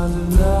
find another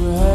were